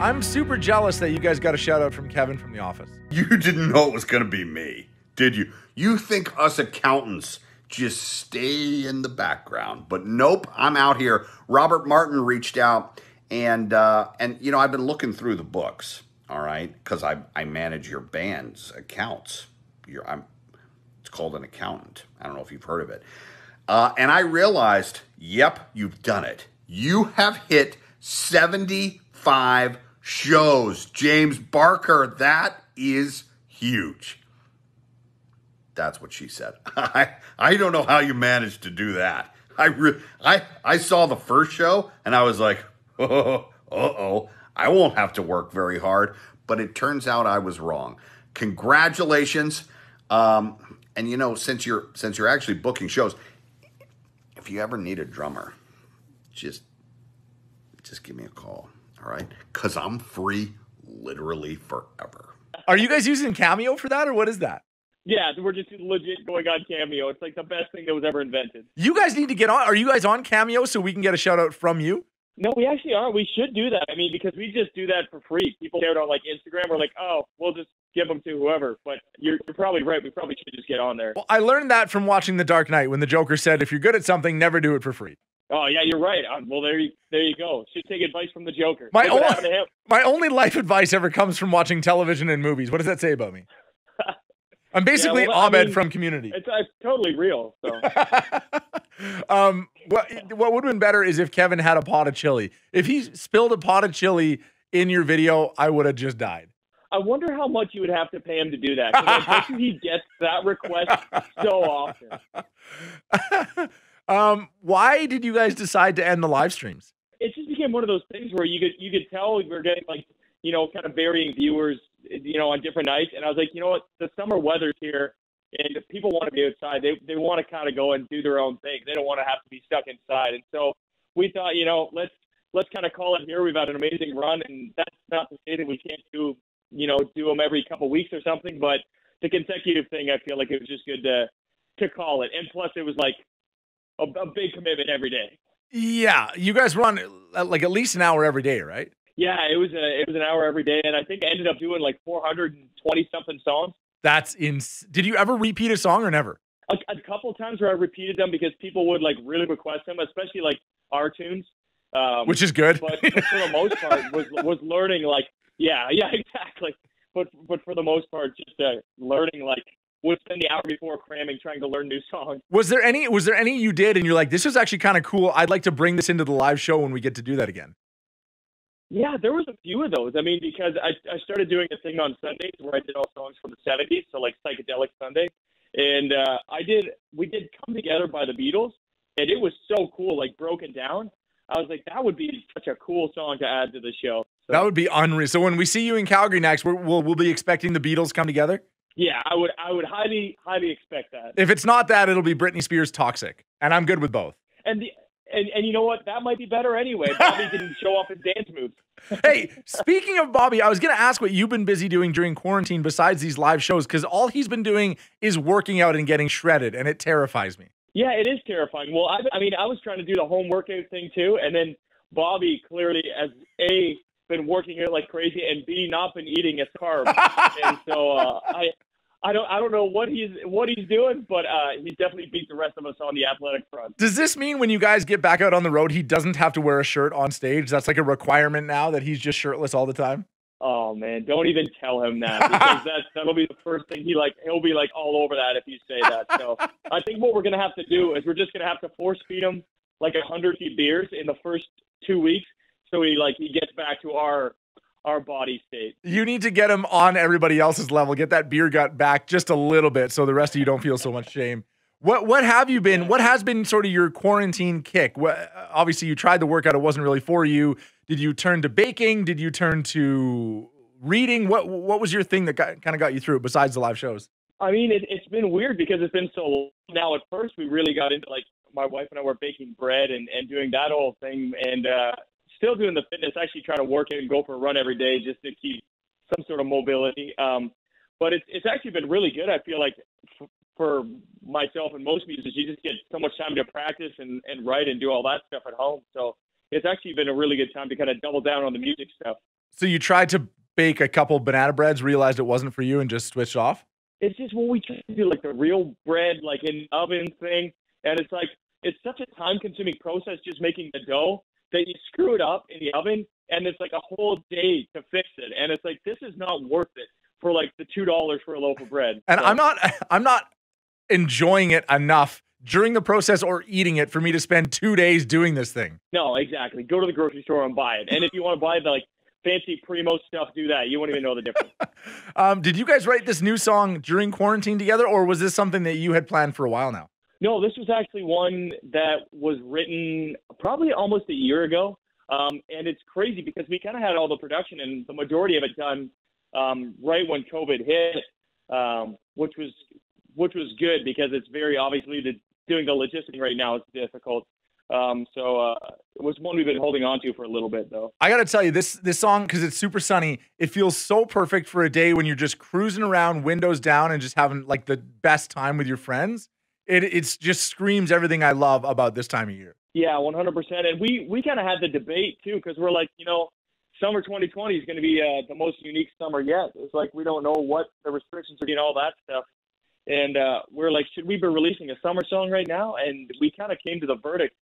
I'm super jealous that you guys got a shout out from Kevin from The Office. You didn't know it was going to be me, did you? You think us accountants just stay in the background, but nope, I'm out here. Robert Martin reached out, and uh, and you know I've been looking through the books, all right, because I I manage your band's accounts. You're, I'm it's called an accountant. I don't know if you've heard of it. Uh, and I realized, yep, you've done it. You have hit 75 shows. James Barker, that is huge. That's what she said. I, I don't know how you managed to do that. I, re- I, I saw the first show and I was like, oh, uh-oh, I won't have to work very hard. But it turns out I was wrong. Congratulations. Um, and you know, since you're since you're actually booking shows, if you ever need a drummer, just just give me a call, all right? Cuz I'm free literally forever. Are you guys using Cameo for that, or what is that? Yeah, we're just legit going on Cameo. It's like the best thing that was ever invented. You guys need to get on. Are you guys on Cameo so we can get a shout out from you? No, we actually aren't. We should do that. I mean, because we just do that for free. People share it on like Instagram. We're like, oh, we'll just give them to whoever. But you're, you're probably right. We probably should just get on there. Well, I learned that from watching The Dark Knight when the Joker said, if you're good at something, never do it for free. Oh yeah, you're right. Um, well, there you there you go. Should take advice from the Joker. My, Look what o- happened to him. my only life advice ever comes from watching television and movies. What does that say about me? I'm basically well, I Abed mean, from Community. It's, it's totally real. So um, what what would have been better is if Kevin had a pot of chili. If he spilled a pot of chili in your video, I would have just died. I wonder how much you would have to pay him to do that. 'cause I he gets that request so often. um, why did you guys decide to end the live streams? it just became one of those things where you could you could tell we were getting like you know kind of varying viewers you know on different nights. And I was like you know what? The summer weather's here and people want to be outside they they want to kind of go and do their own thing. They don't want to have to be stuck inside. And so we thought you know let's let's kind of call it here. We've had an amazing run and that's not to say that we can't do you know do them every couple weeks or something but the consecutive thing I feel like it was just good to to call it. And plus it was like a, a big commitment every day Yeah, you guys run uh, like at least an hour every day, right? Yeah, it was a it was an hour every day, and I think I ended up doing like 420 something songs. That's in. Did you ever repeat a song or never? A, a couple times where I repeated them because people would like really request them, especially like our tunes. Um, Which is good. but, but for the most part, was was learning like yeah yeah exactly. But but for the most part, just uh, learning like would spend the hour before cramming trying to learn new songs. Was there any? Was there any you did, and you're like, this is actually kind of cool. I'd like to bring this into the live show when we get to do that again. Yeah, there was a few of those. I mean, because I I started doing a thing on Sundays where I did all songs from the '70s, so like psychedelic Sunday, and uh, I did we did "Come Together" by the Beatles, and it was so cool, like broken down. I was like, that would be such a cool song to add to the show. So, That would be unreal. So when we see you in Calgary next, we'll we'll be expecting the Beatles come together. Yeah, I would I would highly highly expect that. If it's not that, it'll be Britney Spears "Toxic," and I'm good with both. And the and, and you know what? That might be better anyway. Bobby didn't show off his dance moves. hey, speaking of Bobby, I was going to ask what you've been busy doing during quarantine besides these live shows, because all he's been doing is working out and getting shredded, and it terrifies me. Yeah, it is terrifying. Well, I, I mean, I was trying to do the home workout thing too, and then Bobby clearly has a been working out like crazy, and b not been eating his carbs, and so uh, I. I don't I don't know what he's what he's doing, but uh, he definitely beat the rest of us on the athletic front. Does this mean when you guys get back out on the road, he doesn't have to wear a shirt on stage? That's like a requirement now that he's just shirtless all the time? Oh man, don't even tell him that because that that'll be the first thing he like. He'll be like all over that if you say that. So I think what we're gonna have to do is we're just gonna have to force feed him like a hundred beers in the first two weeks, so he like he gets back to our our body state. You need to get him on everybody else's level. Get that beer gut back just a little bit so the rest of you don't feel so much shame. What what have you been? What has been sort of your quarantine kick? What, obviously, you tried the workout; it wasn't really for you. Did you turn to baking? Did you turn to reading? What what was your thing that got, kind of got you through it besides the live shows? I mean, it, it's been weird because it's been so long now. At first, we really got into like my wife and I were baking bread and and doing that whole thing, and uh, still doing the fitness. Actually, trying to work and go for a run every day just to keep some sort of mobility. Um, but it's it's actually been really good. I feel like f- for myself and most musicians, you just get so much time to practice and and write and do all that stuff at home. So it's actually been a really good time to kind of double down on the music stuff. So you tried to bake a couple banana breads, realized it wasn't for you, and just switched off. It's just when we try to do like the real bread, like in oven thing, and it's like it's such a time-consuming process just making the dough that you screw it up in the oven, and it's like a whole day to fix it, and it's like this is not worth it for like the two dollars for a loaf of bread. And So- I'm not I'm not enjoying it enough during the process or eating it for me to spend two days doing this thing. No, exactly. Go to the grocery store and buy it. And if you want to buy the like fancy primo stuff, do that. You won't even know the difference. Um, did you guys write this new song during quarantine together, or was this something that you had planned for a while now? No, this was actually one that was written probably almost a year ago. Um, and it's crazy because we kind of had all the production and the majority of it done um, right when COVID hit, um, which was which was good because it's very obviously the doing the logistics right now is difficult. Um, so uh, it was one we've been holding on to for a little bit though. I got to tell you, this this song because it's super sunny, it feels so perfect for a day when you're just cruising around, windows down, and just having like the best time with your friends. It it's just screams everything I love about this time of year. Yeah, 100%. And we we kind of had the debate too because we're like, you know, summer 2020 is going to be uh, the most unique summer yet. It's like we don't know what the restrictions are and all that stuff. And uh, we're like, should we be releasing a summer song right now? And we kind of came to the verdict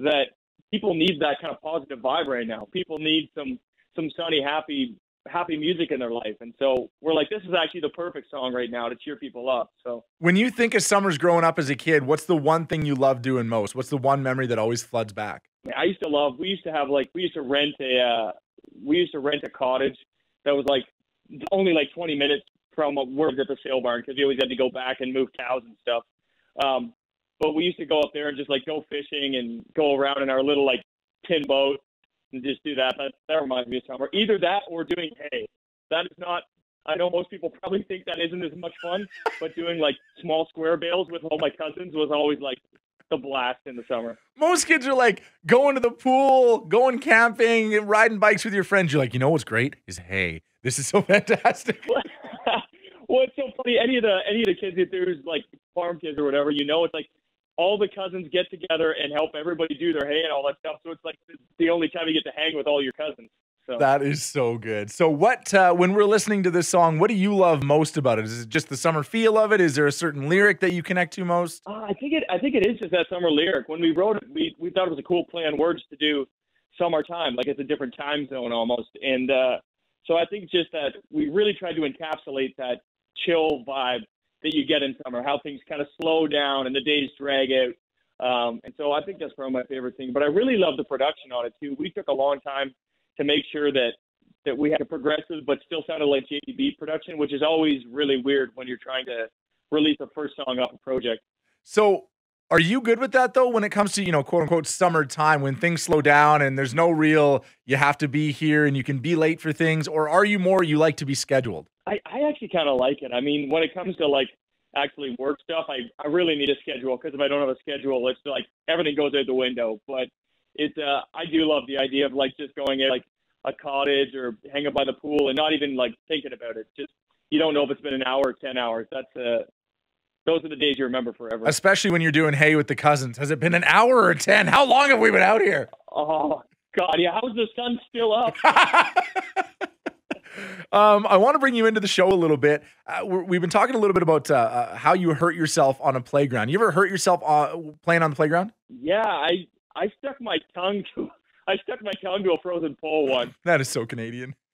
that people need that kind of positive vibe right now. People need some some sunny, happy happy music in their life. And so we're like, this is actually the perfect song right now to cheer people up. So When you think of summers growing up as a kid, what's the one thing you love doing most? What's the one memory that always floods back? I used to love. We used to have like we used to rent a uh, we used to rent a cottage that was like only like 20 minutes from where we at the sale barn because we always had to go back and move cows and stuff. Um, but we used to go up there and just like go fishing and go around in our little like tin boat and just do that. That that reminds me of summer. Either that or doing hay. That is not. I know most people probably think that isn't as much fun, but doing like small square bales with all my cousins was always like the blast in the summer. Most kids are like going to the pool, going camping, riding bikes with your friends. You're like, you know what's great is hay. this is so fantastic. well, it's so funny. Any of the any of the kids if there's like farm kids or whatever, you know, it's like all the cousins get together and help everybody do their hay and all that stuff. So it's like the only time you get to hang with all your cousins. So That is so good. So, what uh, when we're listening to this song, what do you love most about it? Is it just the summer feel of it? Is there a certain lyric that you connect to most? uh, I think it I think it is just that summer lyric. When we wrote it, we we thought it was a cool play on words to do summertime, like it's a different time zone almost. And uh, so I think just that we really tried to encapsulate that chill vibe that you get in summer, how things kind of slow down and the days drag out. Um, and so I think that's probably my favorite thing. But I really love the production on it too. We took a long time to make sure that that we had a progressive but still sounded like JBB production, which is always really weird when you're trying to release a first song off a project. So, are you good with that though when it comes to, you know, quote unquote summertime when things slow down and there's no real you have to be here and you can be late for things or are you more you like to be scheduled? I, I actually kind of like it. I mean, when it comes to like actually work stuff, I, I really need a schedule because if I don't have a schedule, it's like everything goes out the window. But it's uh, I do love the idea of like just going in like a cottage or hanging by the pool and not even like thinking about it. Just you don't know if it's been an hour or ten hours. That's uh, those are the days you remember forever. Especially when you're doing hay with the cousins. Has it been an hour or 10? How long have we been out here? Oh God, yeah. How's the sun still up? um, I want to bring you into the show a little bit. Uh, we're, we've been talking a little bit about uh, uh, how you hurt yourself on a playground. You ever hurt yourself playing on the playground? yeah, I I stuck my tongue to I stuck my tongue to a frozen pole once. That is so Canadian.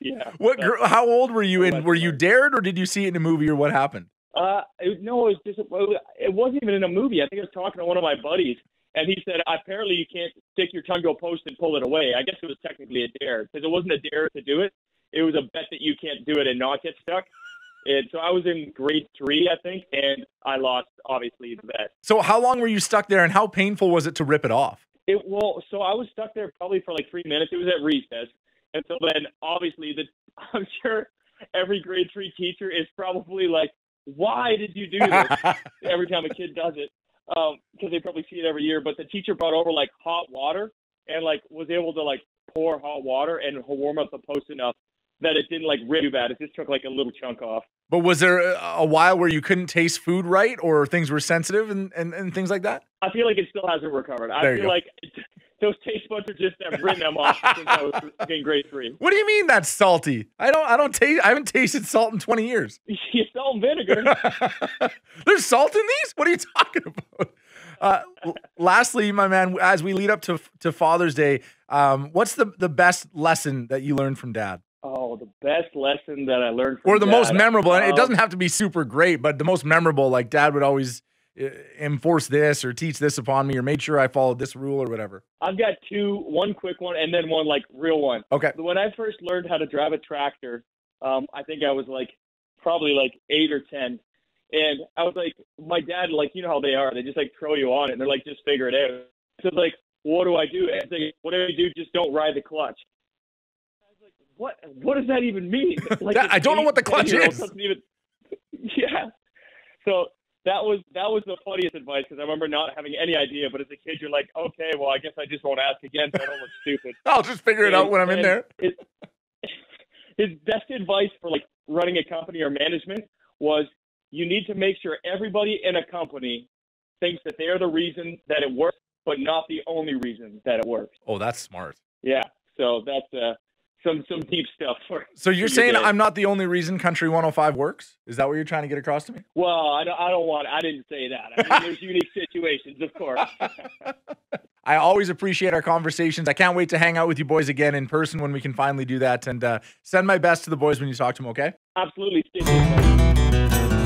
Yeah. What? Gr- How old were you Oh, in? Were you dared, or did you see it in a movie, or what happened? Uh, it, no, it was just it wasn't even in a movie. I think I was talking to one of my buddies, and he said apparently you can't stick your tongue to a post and pull it away. I guess it was technically a dare because it wasn't a dare to do it. It was a bet that you can't do it and not get stuck. And so I was in grade three, I think, and I lost obviously the bet. So, how long were you stuck there, and how painful was it to rip it off? It well, so I was stuck there probably for like three minutes. It was at recess, and so then obviously the I'm sure every grade three teacher is probably like, "Why did you do this?" every time a kid does it, Um, because they probably see it every year. But the teacher brought over like hot water and like was able to like pour hot water and warm up the post enough that it didn't like rip too bad. It just took like a little chunk off. But was there a while where you couldn't taste food right, or things were sensitive and, and, and things like that? I feel like it still hasn't recovered. I There you feel go. like those taste buds are just I've written them off since I was in grade three. What do you mean that's salty? I don't I don't taste I haven't tasted salt in 20 years. you salt and vinegar. There's salt in these? What are you talking about? Uh, lastly, my man, as we lead up to to Father's Day, um, what's the the best lesson that you learned from Dad, Oh, the best lesson that I learned from or the most memorable? And it uh, doesn't have to be super great, but the most memorable, like Dad would always enforce this or teach this upon me, or made sure I followed this rule or whatever. I've got two, one quick one and then one like real one. Okay, When I first learned how to drive a tractor, um, I think I was like probably like eight or ten, and I was like, my dad, like you know how they are, they just like throw you on it, and they're like, just figure it out. So like, what do I do? And like, whatever you do, just don't ride the clutch. I was like, what? What does that even mean? Like, That- I don't know what the clutch is. Even, yeah. So that was that was the funniest advice because I remember not having any idea. But as a kid, you're like, okay, well, I guess I just won't ask again, so I don't look stupid I'll just figure it out when I'm in there. His, his best advice for like running a company or management was you need to make sure everybody in a company thinks that they're the reason that it works, but not the only reason that it works. Oh, that's smart. Yeah. So that's uh, some some deep stuff for. So you're you saying. I'm not the only reason Country 105 works? Is that what you're trying to get across to me? Well, I don't, I don't want. I didn't say that. I mean, there's unique situations, of course. I always appreciate our conversations. I can't wait to hang out with you boys again in person when we can finally do that. And uh, send my best to the boys when you talk to them, okay? Absolutely. Stay safe, buddy.